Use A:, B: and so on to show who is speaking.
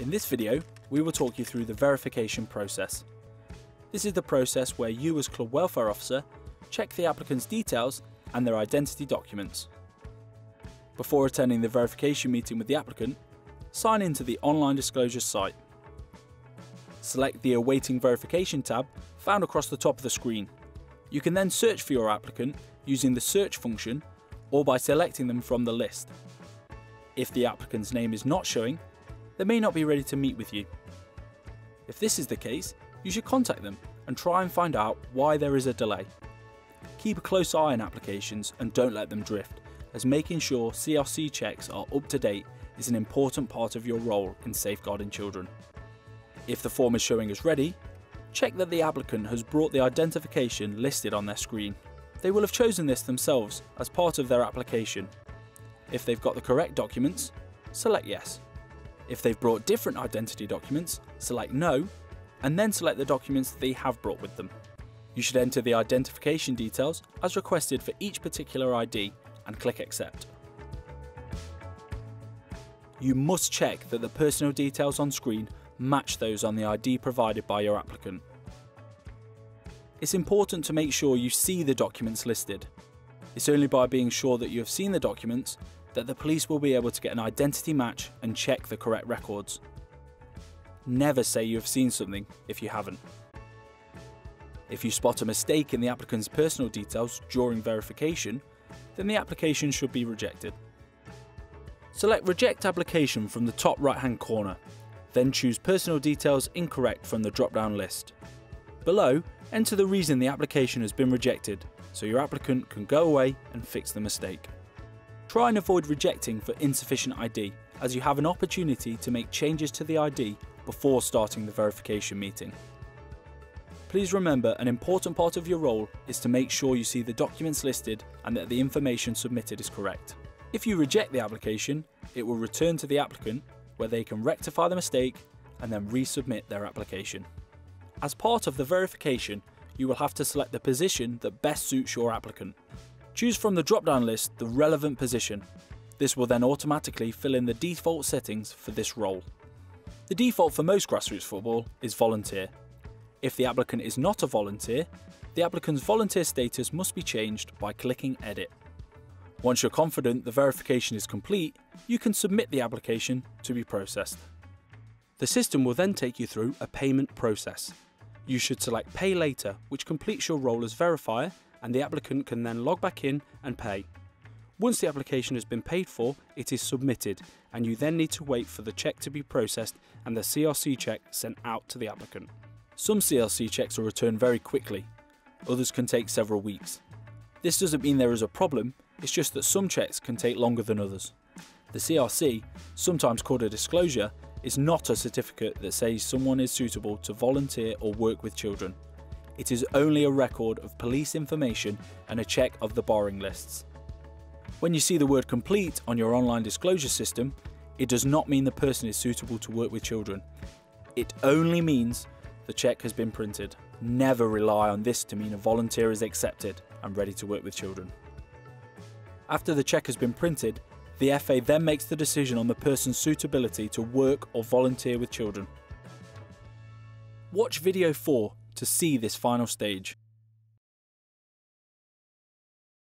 A: In this video, we will talk you through the verification process. This is the process where you as Club Welfare Officer check the applicant's details and their identity documents. Before attending the verification meeting with the applicant, sign into the online disclosure site. Select the Awaiting Verification tab found across the top of the screen. You can then search for your applicant using the search function or by selecting them from the list. If the applicant's name is not showing, they may not be ready to meet with you. If this is the case, you should contact them and try and find out why there is a delay. Keep a close eye on applications and don't let them drift, as making sure CRC checks are up to date is an important part of your role in safeguarding children. If the form is showing as ready, check that the applicant has brought the identification listed on their screen. They will have chosen this themselves as part of their application. If they've got the correct documents, select yes. If they've brought different identity documents, select no, and then select the documents they have brought with them. You should enter the identification details as requested for each particular ID and click accept. You must check that the personal details on screen match those on the ID provided by your applicant. It's important to make sure you see the documents listed. It's only by being sure that you have seen the documents that the police will be able to get an identity match and check the correct records. Never say you have seen something if you haven't. If you spot a mistake in the applicant's personal details during verification, then the application should be rejected. Select Reject Application from the top right hand corner, then choose Personal Details Incorrect from the drop down list. Below, enter the reason the application has been rejected so your applicant can go away and fix the mistake. Try and avoid rejecting for insufficient ID as you have an opportunity to make changes to the ID before starting the verification meeting. Please remember an important part of your role is to make sure you see the documents listed and that the information submitted is correct. If you reject the application, it will return to the applicant where they can rectify the mistake and then resubmit their application. As part of the verification, you will have to select the position that best suits your applicant. Choose from the drop-down list the relevant position. This will then automatically fill in the default settings for this role. The default for most grassroots football is volunteer. If the applicant is not a volunteer, the applicant's volunteer status must be changed by clicking Edit. Once you're confident the verification is complete, you can submit the application to be processed. The system will then take you through a payment process. You should select Pay Later, which completes your role as verifier and the applicant can then log back in and pay. Once the application has been paid for, it is submitted and you then need to wait for the check to be processed and the CRC check sent out to the applicant. Some CRC checks are returned very quickly, others can take several weeks. This doesn't mean there is a problem, it's just that some checks can take longer than others. The CRC, sometimes called a disclosure, is not a certificate that says someone is suitable to volunteer or work with children. It is only a record of police information and a check of the barring lists. When you see the word complete on your online disclosure system, it does not mean the person is suitable to work with children. It only means the check has been printed. Never rely on this to mean a volunteer is accepted and ready to work with children. After the check has been printed, the FA then makes the decision on the person's suitability to work or volunteer with children. Watch video 4 to see this final stage.